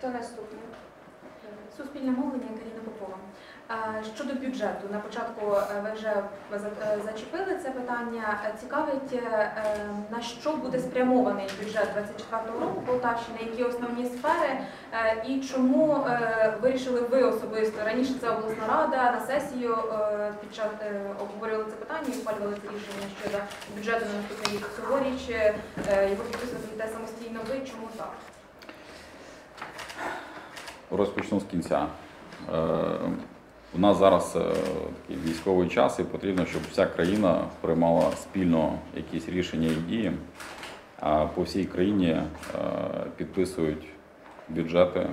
Хто наступний? Суспільне мовлення Каріна Попова. Е, Щодо бюджету, на початку е, ви вже е, зачепили це питання. Е, Цікавить, е, е, на що буде спрямований бюджет 24 року Полтавщини, які основні сфери е, і чому е, вирішили ви особисто? Раніше це обласна рада на сесію е, під час е, обговорювали це питання і ухвалювали це рішення щодо бюджету на наступний рік. Цьогоріч е, його підписуєте самостійно ви. Чому так? Розпочну з кінця. Е, У нас зараз е, такий військовий час, і потрібно, щоб вся країна приймала спільно якісь рішення і дії. А по всій країні е, підписують бюджети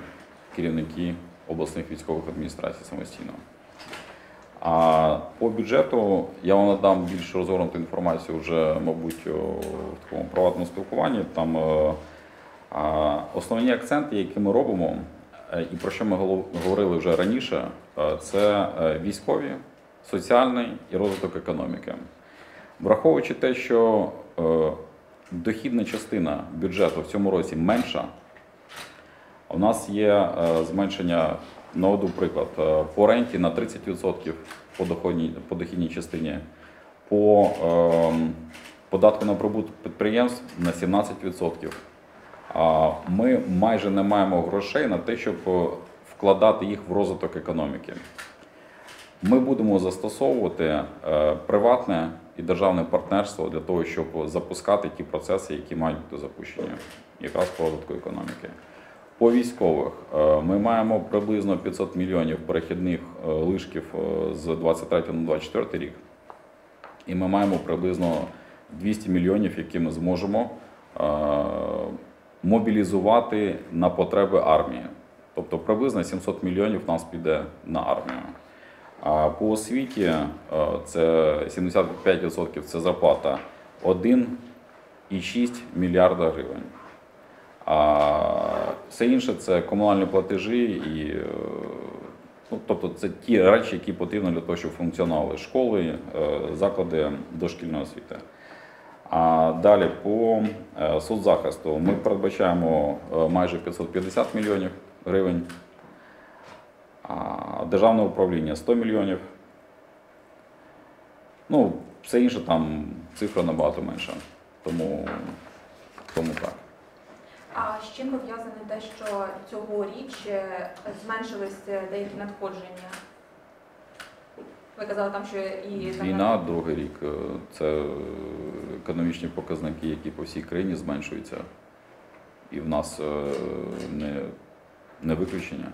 керівники обласних військових адміністрацій самостійно. А по бюджету я вам надам більш розгорнуту інформацію вже, мабуть, у такому приватному спілкуванні. Там основні акценти, які ми робимо, і про що ми говорили вже раніше, е, це е, військові, соціальний і розвиток економіки. Враховуючи те, що е, дохідна частина бюджету в цьому році менша, у нас є е, зменшення, наведу приклад, е, по ренті на 30% по доходній, по дохідній частині, по ем, податку на прибуток підприємств на 17%. Ми майже не маємо грошей на те, щоб е, вкладати їх в розвиток економіки. Ми будемо застосовувати е, приватне і державне партнерство для того, щоб запускати ті процеси, які мають бути запущені, якраз по розвитку економіки. По військових е, ми маємо приблизно 500 мільйонів перехідних лишків з 23 на 24 рік. І ми маємо приблизно 200 мільйонів, які ми зможемо мобілізувати на потреби армії. Тобто приблизно 700 мільйонів нас піде на армію. А по освіті е, це 75% це зарплата 1,6 мільярда гривень. А все інше це комунальні платежі і е, ну, тобто це ті речі, які потрібні для того, щоб функціонували школи, е, заклади дошкільної освіти. А далі по е, соцзахисту ми передбачаємо е, майже 550 мільйонів гривень. Державне управління 100 мільйонів. Ну, все інше там цифра набагато менша. Тому, тому так. А з чим пов'язане те, що цьогоріч е, зменшились деякі надходження? Ви казали там, що і Війна, другий рік е, це економічні показники, які по всій країні зменшуються. І в нас е, не, не виключення.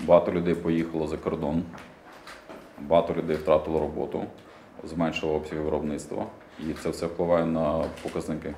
Багато людей поїхало за кордон, багато людей втратило роботу, зменшило обсяги виробництва. І це все впливає на показники.